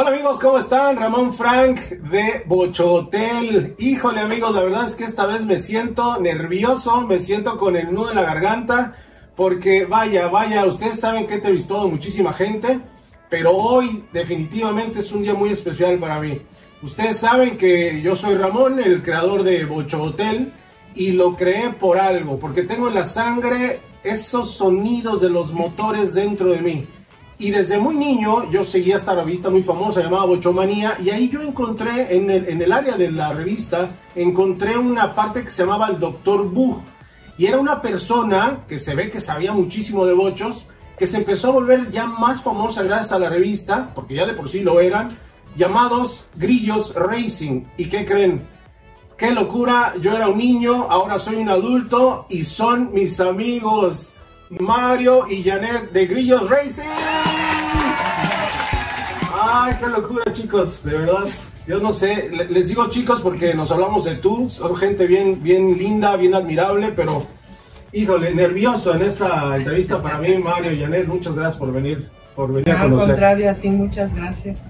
Hola amigos, ¿cómo están? Ramón Frank de Bochotel. Híjole amigos, la verdad es que esta vez me siento nervioso, me siento con el nudo en la garganta, porque vaya, vaya, ustedes saben que he entrevistado muchísima gente, pero hoy definitivamente es un día muy especial para mí. Ustedes saben que yo soy Ramón, el creador de Bochotel, y lo creé por algo, porque tengo en la sangre esos sonidos de los motores dentro de mí. Y desde muy niño yo seguía esta revista muy famosa llamada Bochomanía y ahí yo encontré en el, en el área de la revista, encontré una parte que se llamaba el Doctor Bug. Y era una persona que se ve que sabía muchísimo de bochos, que se empezó a volver ya más famosa gracias a la revista, porque ya de por sí lo eran, llamados Grillos Racing. ¿Y qué creen? ¡Qué locura! Yo era un niño, ahora soy un adulto y son mis amigos Mario y Janet de Grillos Racing. ¡Ay, qué locura, chicos! De verdad, yo no sé, les digo chicos porque nos hablamos de tú, son gente bien, bien linda, bien admirable, pero híjole, nervioso en esta entrevista para mí, Mario y Janet. Muchas gracias por venir, por venir a Al conocer. contrario, a ti muchas gracias.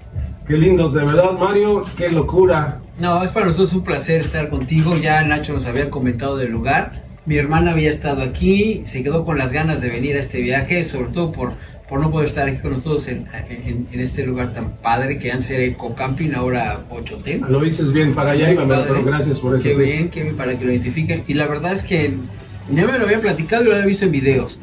Qué lindos, de verdad, Mario, qué locura. No, es para nosotros un placer estar contigo. Ya Nacho nos había comentado del lugar. Mi hermana había estado aquí, se quedó con las ganas de venir a este viaje, sobre todo por, por no poder estar aquí con nosotros en, en- en este lugar tan padre que antes era Eco Camping, ahora Ochotel. Lo dices bien, para allá iba, pero gracias por eso. Qué sí. bien, qué bien para que lo identifiquen. Y la verdad es que ya me lo había platicado y lo había visto en videos.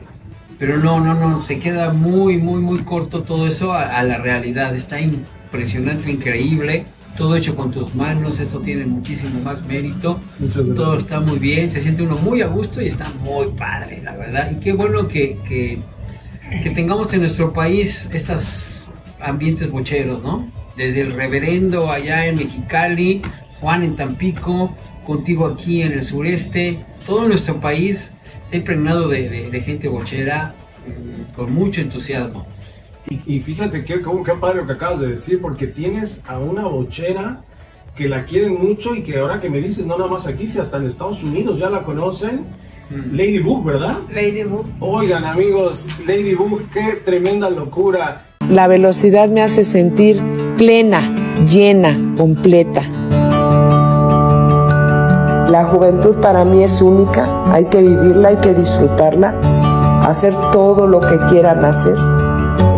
Pero no, no, no, se queda muy, muy, muy corto todo eso a, a la realidad. Está impresionante, increíble. Todo hecho con tus manos, eso tiene muchísimo más mérito. Todo está muy bien, se siente uno muy a gusto y está muy padre, la verdad. Y qué bueno que, que, que tengamos en nuestro país estos ambientes bocheros, ¿no? Desde el reverendo allá en Mexicali, Juan en Tampico, contigo aquí en el sureste, todo nuestro país está impregnado de, gente bochera mm, con mucho entusiasmo. Y, fíjate qué, cómo- qué padre lo que acabas de decir, porque tienes a una bochera que la quieren mucho y que ahora que me dices, no nada más aquí, si hasta en Estados Unidos ya la conocen. Ladybug, ¿verdad? Ladybug. Oigan amigos, Ladybug, qué tremenda locura. La velocidad me hace sentir plena, llena, completa. La juventud para mí es única, hay que vivirla, hay que disfrutarla, hacer todo lo que quieran hacer.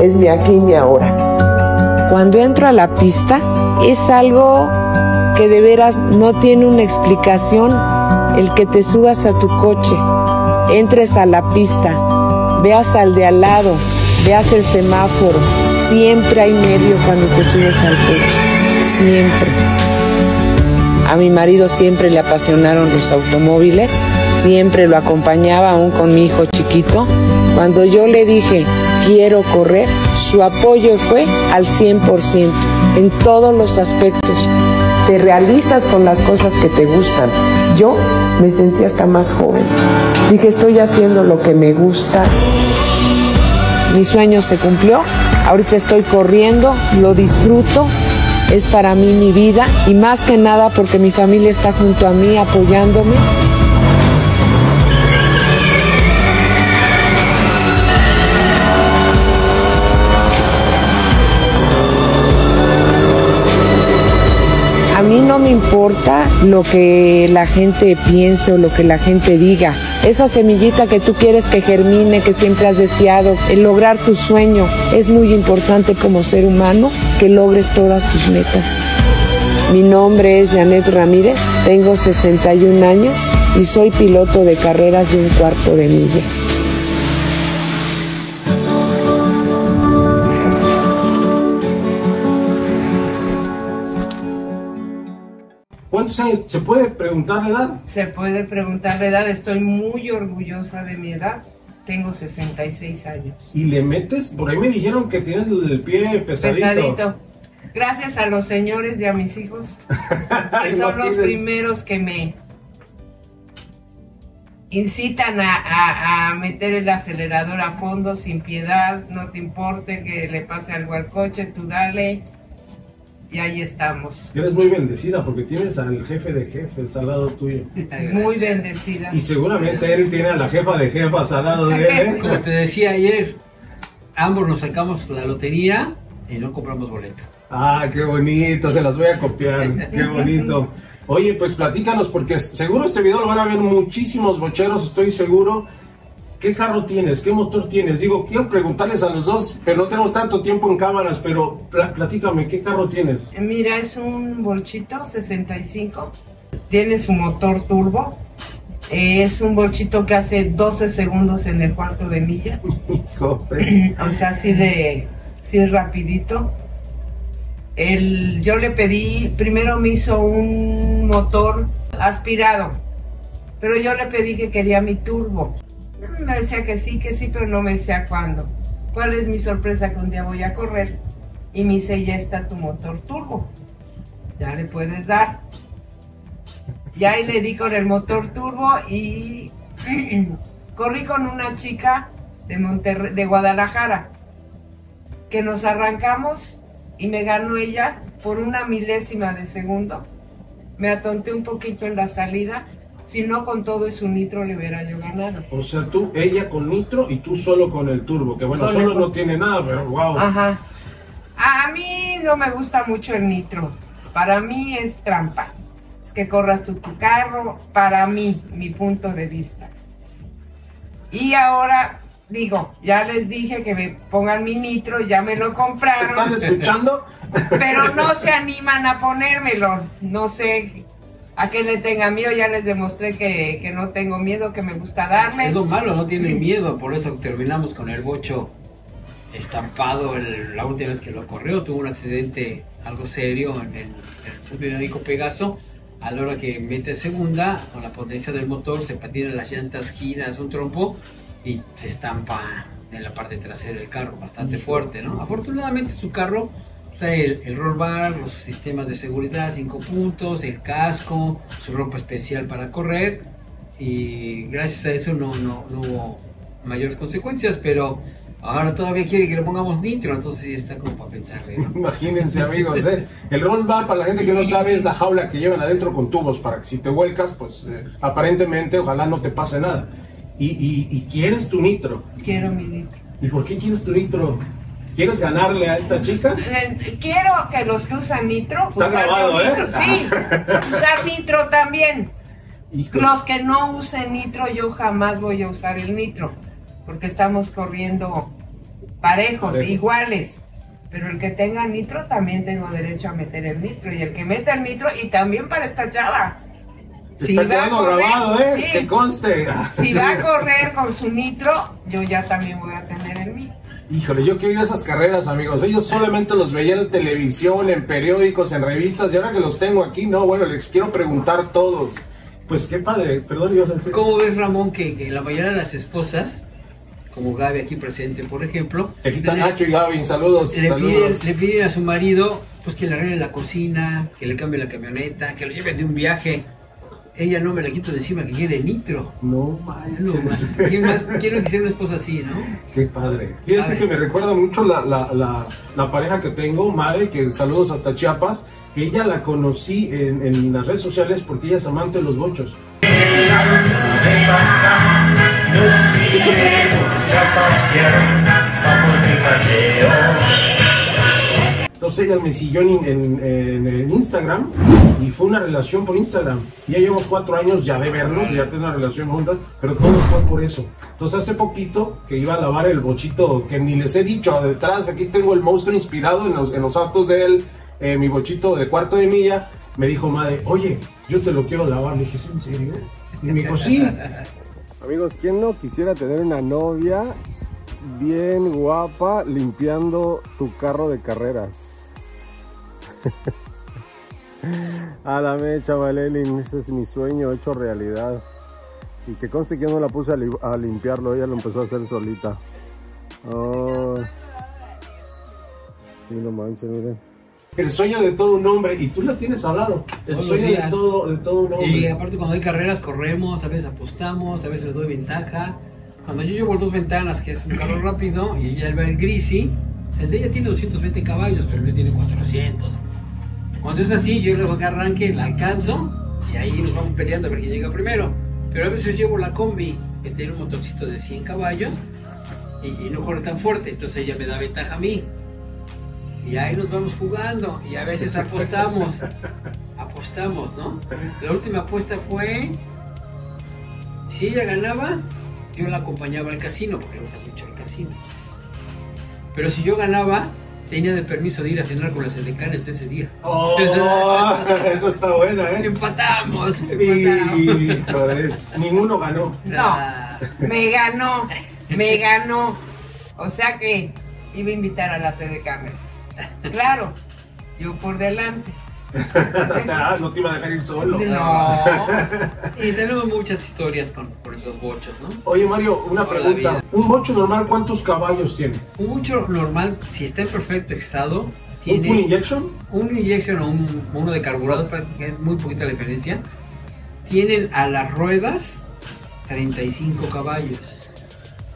Es mi aquí y mi ahora. Cuando entro a la pista es algo que de veras no tiene una explicación el que te subas a tu coche, entres a la pista, veas al de al lado, veas el semáforo. Siempre hay nervio cuando te subes al coche. Siempre. A mi marido siempre le apasionaron los automóviles. Siempre lo acompañaba aún con mi hijo chiquito. Cuando yo le dije, quiero correr, su apoyo fue al 100%, en todos los aspectos. Te realizas con las cosas que te gustan. Yo me sentí hasta más joven. Dije, estoy haciendo lo que me gusta, mi sueño se cumplió, ahorita estoy corriendo, lo disfruto, es para mí mi vida y más que nada porque mi familia está junto a mí apoyándome. Mí no me importa lo que la gente piense o lo que la gente diga. Esa semillita que tú quieres que germine, que siempre has deseado, el lograr tu sueño, es muy importante como ser humano que logres todas tus metas. Mi nombre es Janet Ramírez, tengo 61 años y soy piloto de carreras de un cuarto de milla. ¿Cuántos años? ¿Se puede preguntar la edad? Se puede preguntar la edad, estoy muy orgullosa de mi edad. Tengo 66 años. Y le metes, por ahí me dijeron que tienes el pie pesadito. Pesadito. Gracias a los señores y a mis hijos, que son los primeros que me incitan a, a- a meter el acelerador a fondo sin piedad, no te importe que le pase algo al coche, tú dale. Y ahí estamos. Eres muy bendecida porque tienes al jefe de jefes al lado tuyo. Muy bendecida. Y seguramente él tiene a la jefa de jefas al lado de él. ¿eh? Como te decía ayer, ambos nos sacamos la lotería y no compramos boleto. Ah, qué bonito, se las voy a copiar, qué bonito. Oye, pues platícanos, porque seguro este video lo van a ver muchísimos bocheros, estoy seguro. ¿Qué carro tienes? ¿Qué motor tienes? Digo, quiero preguntarles a los dos, pero no tenemos tanto tiempo en cámaras, pero pla- platícame, ¿qué carro tienes? Mira, es un bolchito 65. Tiene su motor turbo. Eh, Es un bolchito que hace 12 segundos en el cuarto de milla. Eh. O sea, así de, sí es rapidito. El, yo le pedí, primero me hizo un motor aspirado, pero yo le pedí que quería mi turbo. Me decía que sí, que sí, pero no me decía cuándo. ¿Cuál es mi sorpresa? Que un día voy a correr y me dice, ya está tu motor turbo. Ya le puedes dar. Y ahí le di con el motor turbo y corrí con una chica de de Guadalajara, que nos arrancamos y me ganó ella por una milésima de segundo. Me atonté un poquito en la salida, si no con todo y su nitro le hubiera yo ganado. O sea, tú, ella con nitro y tú solo con el turbo, que bueno, Con solo el- no tiene nada, pero wow. Ajá. A mí no me gusta mucho el nitro. Para mí es trampa. Es que corras tú tu carro, para mí, mi punto de vista. Y ahora, digo, ya les dije que me pongan mi nitro, ya me lo ¿Están compraron, escuchando? pero no se animan a ponérmelo. No sé a qué le tenga miedo, ya les demostré que, que no tengo miedo, que me gusta darle. Es lo malo, no tiene miedo, por eso terminamos con el bocho estampado el- la última vez que lo corrió. Tuvo un accidente algo serio en el, el Centro Dinámico Pegaso. A la hora que mete segunda, con la potencia del motor, se patinan las llantas, giras un trompo y se estampa en la parte trasera del carro, bastante fuerte, ¿no? Afortunadamente su carro trae el, el roll bar, los sistemas de seguridad, cinco puntos, el casco, su ropa especial para correr y gracias a eso no, no, no hubo mayores consecuencias, pero ahora todavía quiere que le pongamos nitro, entonces sí está como para pensarle, ¿no? Imagínense amigos, ¿eh? el roll bar para la gente que no sabe es la jaula que llevan adentro con tubos para que si te vuelcas, pues eh, aparentemente ojalá no te pase nada. Y, y- y quieres tu nitro. Quiero mi nitro. ¿Y por qué quieres tu nitro? ¿Quieres ganarle a esta chica? Eh, Quiero que los que usan nitro, Está usar grabado, ¿eh? nitro. Sí, usar nitro también. Los que no usen nitro, yo jamás voy a usar el nitro, porque estamos corriendo parejos, Parejos. iguales. Pero el que tenga nitro también tengo derecho a meter el nitro. Y el que meta el nitro, y también para esta chava. Si Está va a quedando correr, grabado, ¿eh? sí. Que conste. Si va a correr con su nitro, yo ya también voy a tener el mío. Híjole, yo quiero ir a esas carreras, amigos. Ellos solamente los veían en televisión, en periódicos, en revistas, y ahora que los tengo aquí, no, bueno, les quiero preguntar todos. Pues qué padre, perdón, a decir. ¿Cómo ves, Ramón, que, que la mayoría de las esposas, como Gaby aquí presente, por ejemplo, Aquí está le- Nacho y Gaby, saludos, le piden, saludos. le piden a su marido pues que le arregle la cocina, que le cambie la camioneta, que lo lleven de un viaje. Ella no me la quito de encima que quiere nitro. No No, manches. ¿Quién más quiero que sea una esposa así, no? Qué padre. Fíjate que me recuerda mucho la, la, la, la pareja que tengo, Mare, que saludos hasta Chiapas, que ella la conocí en, en las redes sociales porque ella es amante de los bochos. Nos iremos a pasear, vamos de paseo. Entonces ella me siguió en, en- Instagram y fue una relación por Instagram. Ya llevamos cuatro años ya de vernos, ya tenemos una relación juntas, pero todo fue por eso. Entonces hace poquito que iba a lavar el bochito, que ni les he dicho, detrás aquí tengo el monstruo inspirado en los, en los autos de él, eh, mi bochito de cuarto de milla, me dijo madre, oye, yo te lo quiero lavar. Le dije, ¿es en serio? Y me dijo, sí. Amigos, ¿quién no quisiera tener una novia bien guapa limpiando tu carro de carreras? A la mecha, Valelin, ese es mi sueño hecho realidad. Y que conste que yo no la puse a, li- a limpiarlo, ella lo empezó a hacer solita. Oh. Sí, no manches, miren. El sueño de todo un hombre, y tú lo tienes hablado. El Todos sueño de todo, de todo un hombre. Y aparte cuando hay carreras corremos, a veces apostamos, a veces les doy ventaja. Cuando yo llevo dos ventanas, que es un carro rápido, y ella va el grisi, el de ella tiene 220 caballos, pero el mío tiene 400. Cuando es así, yo luego que arranque, la alcanzo, y ahí nos vamos peleando a ver quién llega primero. Pero a veces llevo la combi, que tiene un motorcito de 100 caballos, y no corre tan fuerte, entonces ella me da ventaja a mí. Y ahí nos vamos jugando y a veces apostamos. apostamos, ¿no? La última apuesta fue, si ella ganaba, yo la acompañaba al casino, porque le gusta mucho el casino. Pero si yo ganaba, tenía de permiso de ir a cenar con las edecanes de ese día. Oh, esa está buena, ¿eh? Empatamos, empatamos. Y, joder, ninguno ganó. Ah, Me ganó, me ganó. O sea que iba a invitar a las edecanes. Claro, yo por delante. Ah, no te iba a dejar ir solo. No. Y tenemos muchas historias con, con esos bochos, ¿no? Oye Mario, una Toda pregunta. ¿Un bocho normal cuántos caballos tiene? Un bocho normal, si está en perfecto estado, ¿Un tiene full injection? un injection o un- uno de carburador, que es muy poquita la diferencia. Tienen a las ruedas 35 caballos.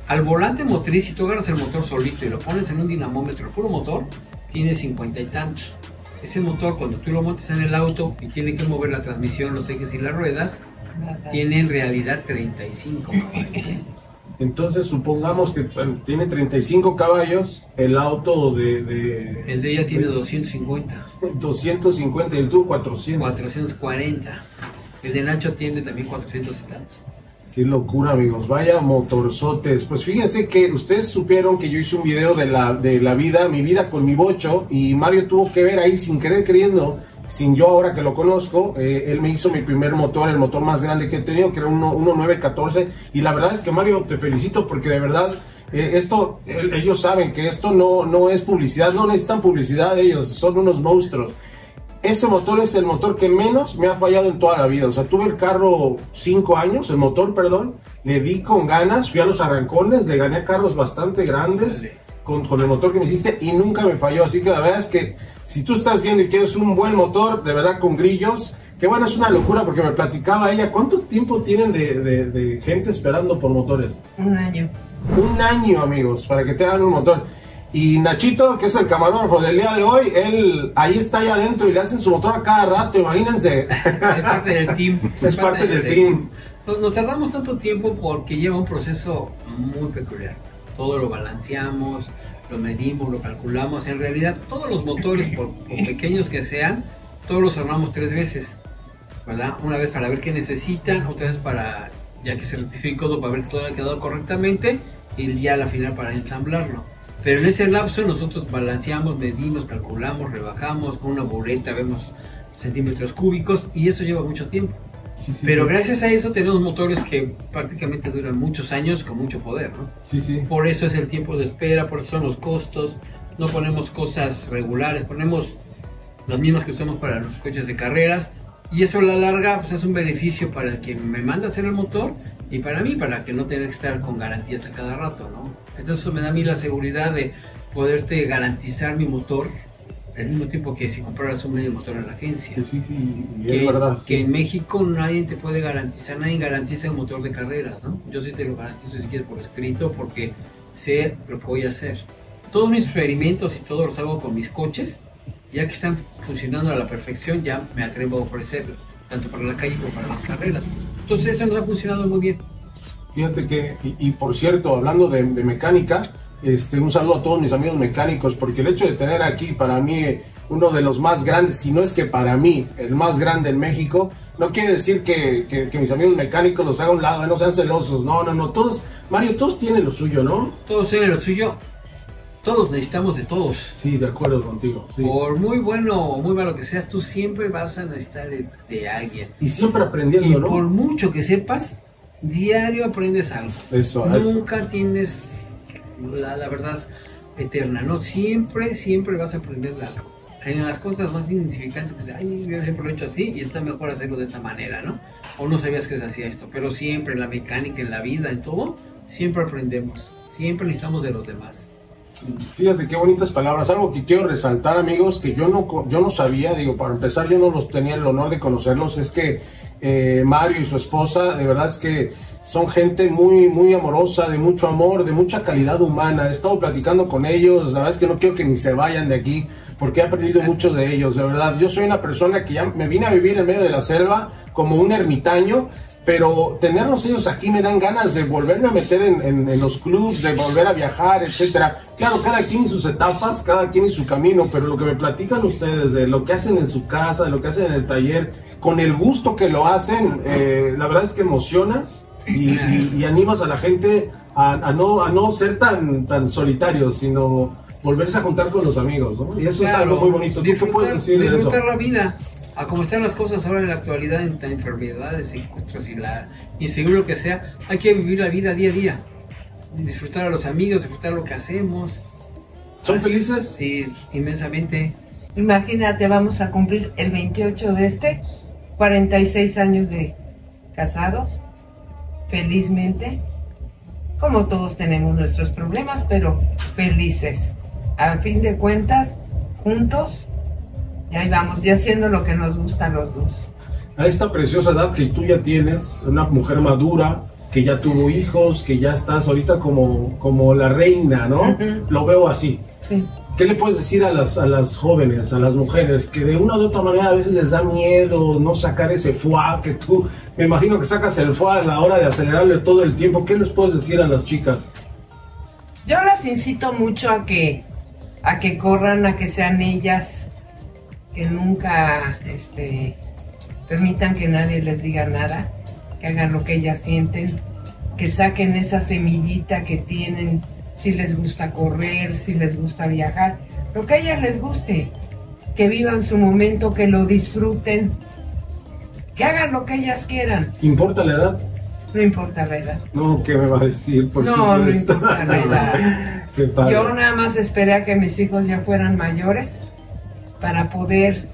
Al volante motriz, si tú agarras el motor solito y lo pones en un dinamómetro, el puro motor, tiene 50 y tantos. Ese motor, cuando tú lo montes en el auto y tiene que mover la transmisión, los ejes y las ruedas, tiene en realidad 35 caballos. Entonces supongamos que bueno, tiene 35 caballos, el auto de, de El de ella tiene 250, 250 y el tuyo 400. 440. El de Nacho tiene también 400 y tantos. Qué locura, amigos. Vaya motorzotes. Pues fíjense que ustedes supieron que yo hice un video de la, de la vida, mi vida con mi bocho, y Mario tuvo que ver ahí sin querer queriendo, sin yo ahora que lo conozco. eh, él me hizo mi primer motor, el motor más grande que he tenido, que era un 1914. Y la verdad es que Mario, te felicito porque de verdad. eh, esto, el- ellos saben que esto no, no es publicidad, no necesitan publicidad ellos, son unos monstruos. Ese motor es el motor que menos me ha fallado en toda la vida. O sea, tuve el carro cinco años, el motor, perdón. Le di con ganas, fui a los arrancones, le gané a carros bastante grandes con, con el motor que me hiciste y nunca me falló. Así que la verdad es que si tú estás viendo y quieres un buen motor, de verdad con grillos, que bueno, es una locura porque me platicaba ella, ¿cuánto tiempo tienen de, de- de gente esperando por motores? Un año. Un año, amigos, para que te hagan un motor. Y Nachito, que es el camarógrafo del día de hoy, él ahí está ahí adentro y le hacen su motor a cada rato, imagínense. Es parte del team. Es parte del team. Nos, nos tardamos tanto tiempo porque lleva un proceso muy peculiar. Todo lo balanceamos, lo medimos, lo calculamos. En realidad, todos los motores, por, por pequeños que sean, todos los armamos tres veces. ¿Verdad? Una vez para ver qué necesitan, otra vez para, ya que se rectifique todo, para ver que todo ha quedado correctamente, y ya a la final para ensamblarlo. Pero en ese lapso nosotros balanceamos, medimos, calculamos, rebajamos, con una boleta vemos centímetros cúbicos y eso lleva mucho tiempo. Pero gracias a eso tenemos motores que prácticamente duran muchos años con mucho poder, ¿no? Sí, sí. Por eso es el tiempo de espera, por eso son los costos, no ponemos cosas regulares, ponemos las mismas que usamos para los coches de carreras y eso a la larga pues, es un beneficio para el que me manda a hacer el motor y para mí, para que no tener que estar con garantías a cada rato, ¿no? Entonces eso me da a mí la seguridad de poderte garantizar mi motor al mismo tiempo que si compraras un medio motor en la agencia Sí, sí, que, es verdad. que en México nadie te puede garantizar, nadie garantiza un motor de carreras, ¿no? Yo sí te lo garantizo si quieres por escrito porque sé lo que voy a hacer. Todos mis experimentos y todos los hago con mis coches, ya que están funcionando a la perfección, ya me atrevo a ofrecerlo, tanto para la calle como para las carreras. Entonces eso nos ha funcionado muy bien. Fíjate que, y, y por cierto, hablando de, de mecánica, este, un saludo a todos mis amigos mecánicos, porque el hecho de tener aquí para mí uno de los más grandes, si no es que para mí el más grande en México, no quiere decir que, que- que mis amigos mecánicos los haga a un lado, eh, no sean celosos, no, no, no, todos, Mario, todos tienen lo suyo, ¿no? Todos tienen lo suyo, todos necesitamos de todos. Sí, de acuerdo contigo. sí. Por muy bueno o muy malo que seas, tú siempre vas a necesitar de, de alguien. Y siempre Y aprendiendo, ¿no? por mucho que sepas, diario aprendes algo. Eso, eso. Nunca tienes la, la verdad eterna, ¿no? Siempre, siempre vas a aprender de algo. En las cosas más insignificantes que dices, ay, yo siempre lo he hecho así y está mejor hacerlo de esta manera, ¿no? O no sabías que se hacía esto, pero siempre en la mecánica, en la vida, en todo, siempre aprendemos. Siempre necesitamos de los demás. Fíjate qué bonitas palabras. Algo que quiero resaltar, amigos, que yo no, yo no sabía, digo, para empezar, yo no los tenía el honor de conocerlos, es que eh, Mario y su esposa, de verdad es que son gente muy, muy amorosa, de mucho amor, de mucha calidad humana. He estado platicando con ellos, la verdad es que no quiero que ni se vayan de aquí, porque he aprendido mucho de ellos, de verdad. Yo soy una persona que ya me vine a vivir en medio de la selva como un ermitaño, pero tenerlos ellos aquí me dan ganas de volverme a meter en, en- en los clubs, de volver a viajar, etcétera. Claro, cada quien y sus etapas, cada quien y su camino, pero lo que me platican ustedes de lo que hacen en su casa, de lo que hacen en el taller, con el gusto que lo hacen, eh, la verdad es que emocionas y, y- y animas a la gente a, a no, a no ser tan, tan solitarios, sino volverse a juntar con los amigos, ¿no? Y eso es Claro, algo muy bonito. ¿Tú qué puedes decir de eso? la vida. A como están las cosas ahora en la actualidad, en tan enfermedades, secuestros y la inseguro que sea, hay que vivir la vida día a día. Disfrutar a los amigos, disfrutar lo que hacemos. ¿Son felices? Sí, inmensamente. Imagínate, vamos a cumplir el 28 de este, 46 años de casados, felizmente. Como todos tenemos nuestros problemas, pero felices. Al fin de cuentas, juntos, y ahí vamos, y haciendo lo que nos gusta a los dos. a esta preciosa edad que tú ya tienes, una mujer madura, que ya tuvo hijos, que ya estás ahorita como, como la reina, ¿no? Ujú. Lo veo así. Sí. ¿Qué le puedes decir a las, a las jóvenes, a las mujeres, que de una u otra manera a veces les da miedo no sacar ese foie que tú, me imagino que sacas el foie a la hora de acelerarle todo el tiempo? ¿Qué les puedes decir a las chicas? Yo las incito mucho a que, a que corran, a que sean ellas, que nunca este, permitan que nadie les diga nada, que hagan lo que ellas sienten, que saquen esa semillita que tienen, si les gusta correr, si les gusta viajar, lo que a ellas les guste, que vivan su momento, que lo disfruten, que hagan lo que ellas quieran, ¿Importa la edad? no importa la edad. No, ¿qué me va a decir? Por No, no importa la edad. Yo nada más esperé a que mis hijos ya fueran mayores para poder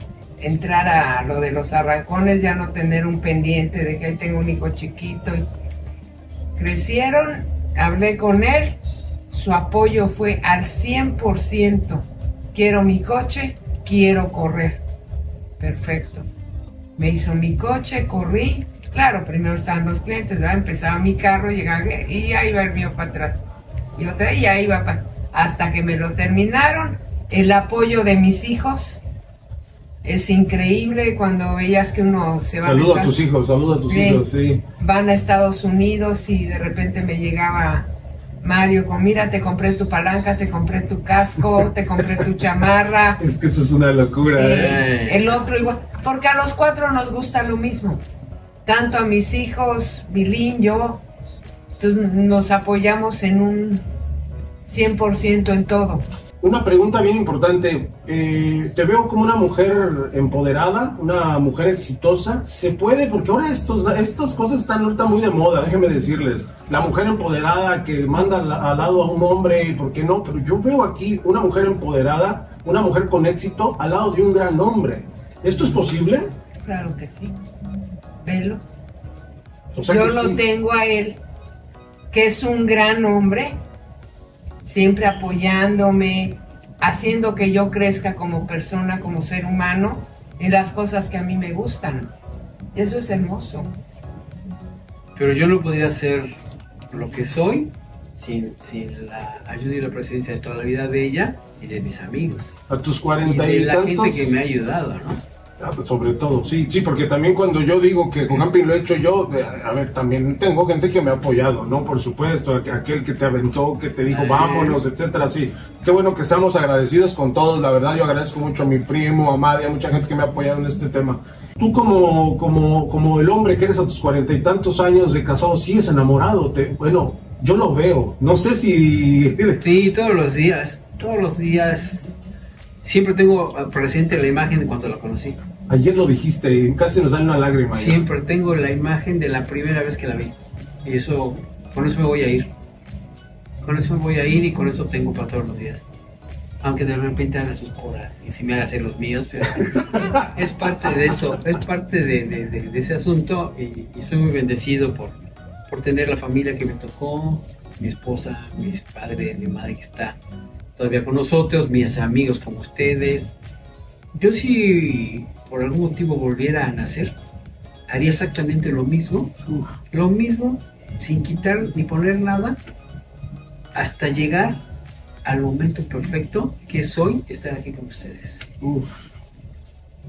entrar a lo de los arrancones, ya no tener un pendiente de que ahí tengo un hijo chiquito. Crecieron, hablé con él, su apoyo fue al 100%. Quiero mi coche, quiero correr. Perfecto. Me hizo mi coche, corrí. Claro, primero estaban los clientes, ¿verdad? Empezaba mi carro, llegaba y ya iba el mío para atrás. Y otra, y ya iba para... Hasta que me lo terminaron. El apoyo de mis hijos es increíble cuando veías que uno se va Saluda a Estados- tus hijos, saluda a tus Sí. hijos, sí. van a Estados Unidos y de repente me llegaba Mario con, mira, te compré tu palanca, te compré tu casco, te compré tu chamarra. Es que esto es una locura, Sí, ¿eh? el otro igual, porque a los cuatro nos gusta lo mismo. Tanto a mis hijos, Bilín, yo, entonces nos apoyamos en un 100% en todo. Una pregunta bien importante. Eh, te veo como una mujer empoderada, una mujer exitosa. ¿Se puede? Porque ahora estos, estas cosas están ahorita muy de moda, déjenme decirles. La mujer empoderada que manda al, al lado a un hombre, ¿por qué no? Pero yo veo aquí una mujer empoderada, una mujer con éxito al lado de un gran hombre. ¿Esto es posible? Claro que sí. Velo. O sea Yo lo sí. tengo a él, que es un gran hombre, siempre apoyándome, haciendo que yo crezca como persona, como ser humano, en las cosas que a mí me gustan. Eso es hermoso. Pero yo no podría ser lo que soy sin, sin la ayuda y la presencia de toda la vida de ella y de mis amigos. A tus Y cuarenta de y, la tantos. gente que me ha ayudado, ¿no? Ah, pues, Sobre todo, sí, sí, porque también cuando yo digo que con camping lo he hecho yo, a ver, también tengo gente que me ha apoyado, ¿no? Por supuesto, aqu- aquel que te aventó, que te dijo Ay. vámonos, etcétera, sí. Qué bueno que seamos agradecidos con todos, la verdad yo agradezco mucho a mi primo, a Madi, a mucha gente que me ha apoyado en este tema. Tú como, como, como el hombre que eres a tus cuarenta y tantos años de casado, sigues enamorado, te, bueno, yo lo veo, no sé si... Sí, todos los días, todos los días. Siempre tengo eh, presente la imagen de cuando la conocí. Ayer lo dijiste y casi nos da una lágrima. Siempre tengo la imagen de la primera vez que la vi. Y eso, con eso me voy a ir. Con eso me voy a ir y con eso tengo para todos los días. Aunque de repente haga sus corajes y si me haga hacer los míos, pero es parte de eso, es parte de, ese asunto y, y soy muy bendecido por, por tener la familia que me tocó, mi esposa, mis padres, mi madre que está todavía con nosotros, mis amigos como ustedes. Yo si por algún motivo volviera a nacer, haría exactamente lo mismo, Uf. lo mismo, sin quitar ni poner nada, hasta llegar al momento perfecto que soy estar aquí con ustedes. Uf.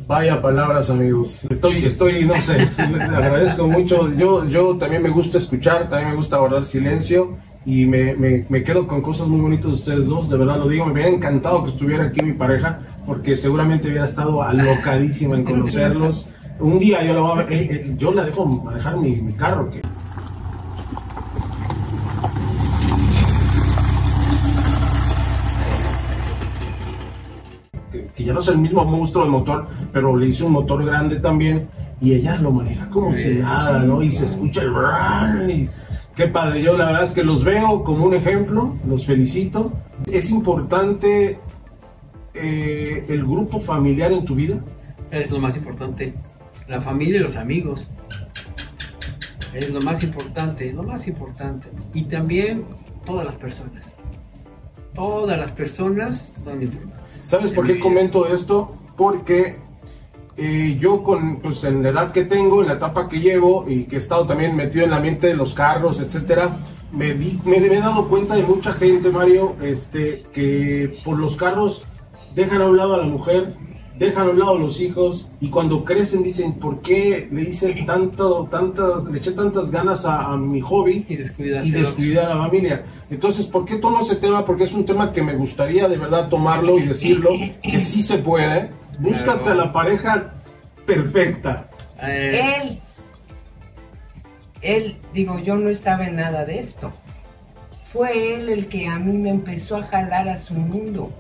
Vaya palabras, amigos. Estoy, estoy, no sé, agradezco mucho. Yo, yo también me gusta escuchar, también me gusta guardar silencio y me, me, me quedo con cosas muy bonitas de ustedes dos, de verdad lo digo. Me hubiera encantado que estuviera aquí mi pareja porque seguramente hubiera estado alocadísima en conocerlos. Un día yo la, voy a- eh, eh, yo la dejo manejar mi, mi carro. Que, ya no es el mismo monstruo de motor, pero le hice un motor grande también y ella lo maneja como si nada, ¿no? Y se escucha el brrrr y qué padre. Yo la verdad es que los veo como un ejemplo, los felicito. Es importante eh, el grupo familiar en tu vida. Es lo más importante. La familia y los amigos. Es lo más importante, lo más importante. Y también todas las personas. Todas las personas son importantes. ¿Sabes por qué comento esto? Porque eh, yo con pues, en la edad que tengo, en la etapa que llevo y que he estado también metido en el ambiente de los carros, etcétera, me, di- me, me he dado cuenta de mucha gente, Mario, este, que por los carros dejan a un lado a la mujer, dejan a un lado a los hijos y cuando crecen dicen, ¿por qué le hice tanto, tantas, le eché tantas ganas a, a mi hobby? Y y de los- descuidar a la familia. Entonces, ¿por qué tomo ese tema? Porque es un tema que me gustaría de verdad tomarlo y decirlo, que sí se puede. Búscate Claro. a la pareja perfecta. Eh, Él, él, digo, yo no estaba en nada de esto. Fue él el que a mí me empezó a jalar a su mundo,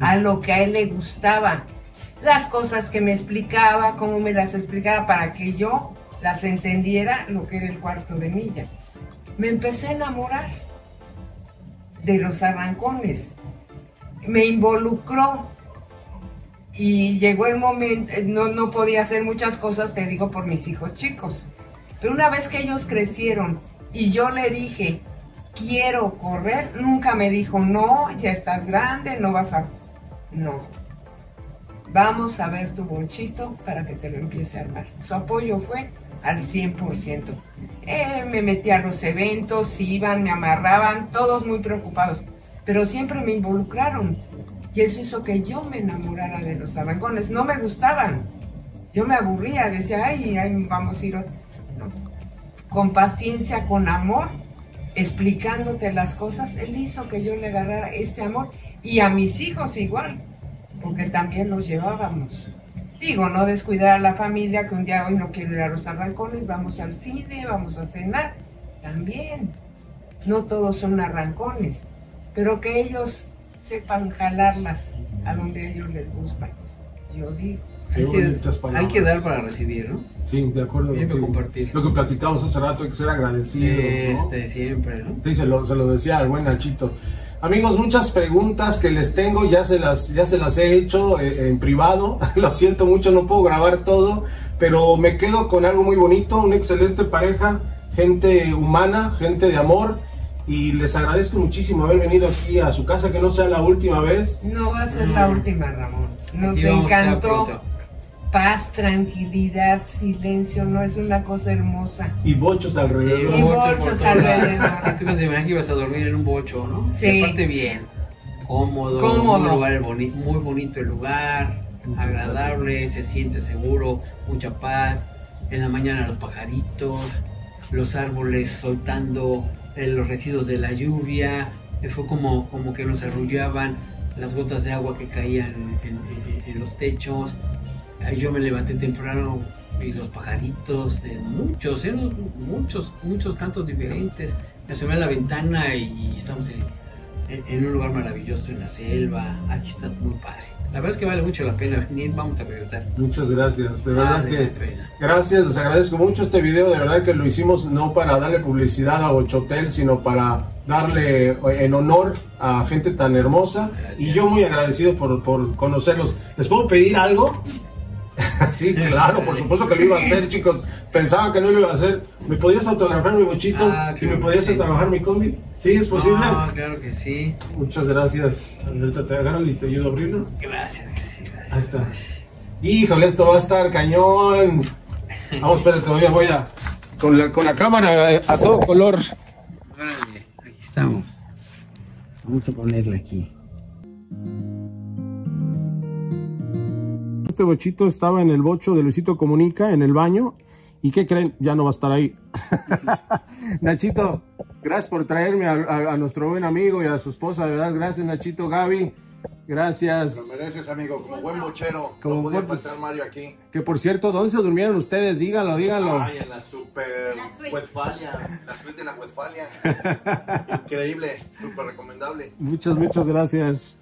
a lo que a él le gustaba. Las cosas que me explicaba, cómo me las explicaba para que yo las entendiera, lo que era el cuarto de milla. Me empecé a enamorar de los arrancones. Me involucró y llegó el momento, eh, no, no podía hacer muchas cosas, te digo, por mis hijos chicos. Pero una vez que ellos crecieron y yo le dije, quiero correr, nunca me dijo, no, ya estás grande, no vas a... No. Vamos a ver tu bonchito para que te lo empiece a armar. Su apoyo fue al 100%. Eh, me metí a los eventos, iban, me amarraban, todos muy preocupados. Pero siempre me involucraron. Y eso hizo que yo me enamorara de los arrancones. No me gustaban. Yo me aburría, decía, ay, ay, vamos a ir. ot-". No. Con paciencia, con amor, explicándote las cosas, él hizo que yo le agarrara ese amor. Y a mis hijos igual, porque también los llevábamos. Digo, no descuidar a la familia que un día hoy no quiero ir a los arrancones, vamos al cine, vamos a cenar. También. No todos son arrancones, pero que ellos sepan jalarlas a donde a ellos les gusta. Yo digo. Qué hay, bonitas que, palabras. hay que dar para recibir, ¿no? Sí, de acuerdo. Siempre contigo. compartir. Lo que platicamos hace rato, hay que ser agradecido. ¿no? Este, siempre, ¿no? Sí, se lo, se lo decía al buen Nachito. Amigos, muchas preguntas que les tengo, ya se las, ya se las he hecho eh, en privado. Lo siento mucho, no puedo grabar todo, pero me quedo con algo muy bonito, una excelente pareja, gente humana, gente de amor. Y les agradezco muchísimo haber venido aquí a su casa, que no sea la última vez. No va a ser la Mm. última, Ramón. Nos encantó. Paz, tranquilidad, silencio, no es una cosa hermosa. Y bochos alrededor. Y bocho bochos alrededor. lados. Tú imaginas que ibas a dormir en un bocho, ¿no? Sí. Y aparte bien, cómodo, Cómodo. Un lugar boni- muy bonito el lugar, agradable, se siente seguro, mucha paz. En la mañana los pajaritos, los árboles soltando eh, los residuos de la lluvia, eh, fue como, como que nos arrullaban las gotas de agua que caían en, en- en los techos. Ahí yo me levanté temprano y los pajaritos, de muchos, ¿eh? muchos, muchos cantos diferentes. Me asomé a la ventana y, estamos en, en- un lugar maravilloso, en la selva. Aquí está muy padre. La verdad es que vale mucho la pena venir, vamos a regresar. Muchas gracias, de verdad Vale que... Gracias, les agradezco mucho este video, de verdad que lo hicimos no para darle publicidad a Bochotel, sino para darle eh, en honor a gente tan hermosa Gracias. y yo muy agradecido por, por conocerlos. ¿Les puedo pedir algo? sí, claro, por supuesto que lo iba a hacer, chicos. Pensaban que no lo iba a hacer. ¿Me podrías autografar mi bochito Ah, y me que sí. autografar mi combi? ¿Sí, es posible? No, claro que sí. Muchas gracias. Ahorita te agarro y te ayudo a abrirlo. Gracias, que sí, gracias. Ahí está. Híjole, esto va a estar cañón. Vamos, espérate, voy a, voy a con la, con la cámara eh, a todo color. Órale, aquí estamos. Vamos a ponerla aquí. Este bochito estaba en el bocho de Luisito Comunica, en el baño. ¿Y qué creen? Ya no va a estar ahí. Nachito, gracias por traerme a, a- a nuestro buen amigo y a su esposa, de verdad. Gracias, Nachito, Gaby. Gracias. Lo mereces, amigo, como buen bochero. Como no podía buen- faltar Mario aquí. Que por cierto, ¿dónde se durmieron ustedes? Díganlo, díganlo. Ay, en la super Westfalia, la suite de la Westfalia. Increíble, súper recomendable. Muchas, muchas gracias.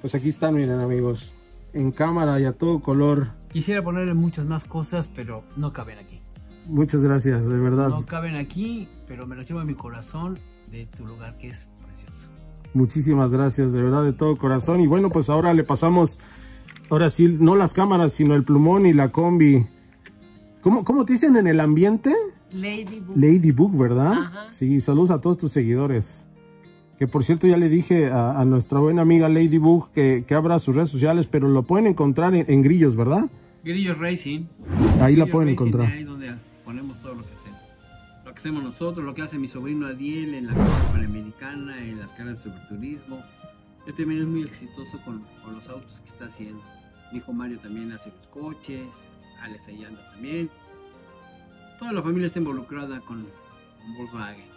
Pues aquí están, miren, amigos. En cámara y a todo color. Quisiera ponerle muchas más cosas, pero no caben aquí. Muchas gracias, de verdad. No caben aquí, pero me lo llevo en mi corazón de tu lugar que es precioso. Muchísimas gracias, de verdad, de todo corazón. Y bueno, pues ahora le pasamos, ahora sí, no las cámaras, sino el plumón y la combi. ¿Cómo, cómo te dicen en el ambiente? Ladybug. Ladybug, ¿verdad? Ajá. Sí, saludos a todos tus seguidores. Que por cierto ya le dije a, a nuestra buena amiga Ladybug que, que abra sus redes sociales, pero lo pueden encontrar en, en Grillos, ¿verdad? Grillos Racing. Ahí la Grillos pueden Racing, encontrar. Ahí donde ponemos todo lo que hacemos. Lo que hacemos nosotros, lo que hace mi sobrino Adiel en la Copa Panamericana, en las carreras de turismo. Él también es muy exitoso con, con los autos que está haciendo. Mi hijo Mario también hace los coches, Alex ahí anda también. Toda la familia está involucrada con Volkswagen.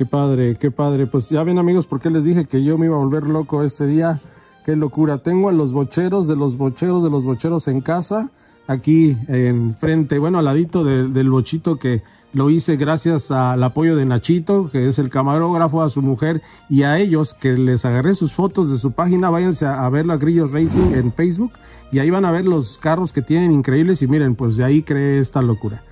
Qué padre, qué padre. Pues ya ven amigos, porque les dije que yo me iba a volver loco este día. Qué locura. Tengo a los bocheros de los bocheros de los bocheros en casa, aquí enfrente, bueno, al ladito de- del bochito que lo hice gracias al apoyo de Nachito, que es el camarógrafo, a su mujer y a ellos, que les agarré sus fotos de su página. Váyanse a, a verlo a Grillos Racing en Facebook y ahí van a ver los carros que tienen increíbles y miren, pues de ahí creé esta locura.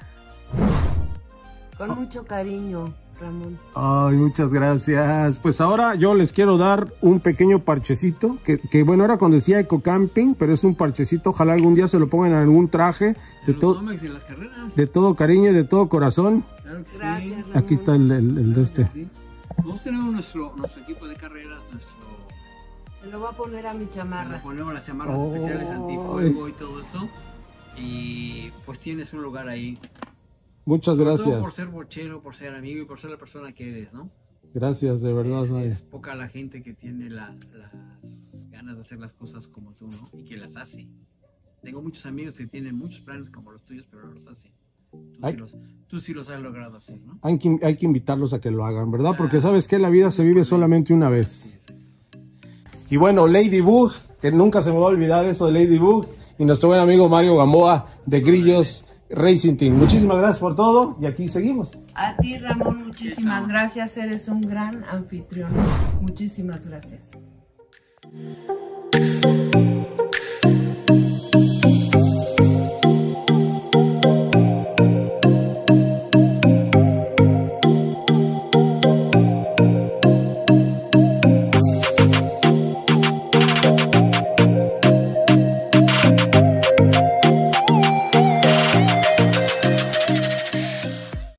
Con mucho cariño, Ramón. Ay, muchas gracias. Pues ahora yo les quiero dar un pequeño parchecito, que, que bueno, era cuando decía Eco Camping, pero es un parchecito, ojalá algún día se lo pongan en algún traje, de, Los to- las carreras. de todo cariño y de todo corazón. Claro que sí. Gracias, Ramón. Aquí está el, el- el de este. Sí. Nosotros tenemos nuestro, nuestro equipo de carreras, nuestro Se lo va a poner a mi chamarra. ponemos las chamarras Oh. especiales antifuego y todo eso. Y pues tienes un lugar ahí. Muchas Sobre todo gracias. por ser bochero, por ser amigo y por ser la persona que eres, ¿no? Gracias, de verdad. Es, es poca la gente que tiene la- las ganas de hacer las cosas como tú, ¿no? Y que las hace. Tengo muchos amigos que tienen muchos planes como los tuyos, pero no los hacen. Tú, Ay. sí los, tú sí los has logrado hacer, ¿no? Hay que, hay que invitarlos a que lo hagan, ¿verdad? Porque sabes que la vida se vive solamente una vez. Y bueno, Ladybug, que nunca se me va a olvidar eso de Ladybug, y nuestro buen amigo Mario Gamboa de Grillos Racing Team. Muchísimas gracias por todo y aquí seguimos. A ti, Ramón, muchísimas gracias. Eres un gran anfitrión. Muchísimas gracias.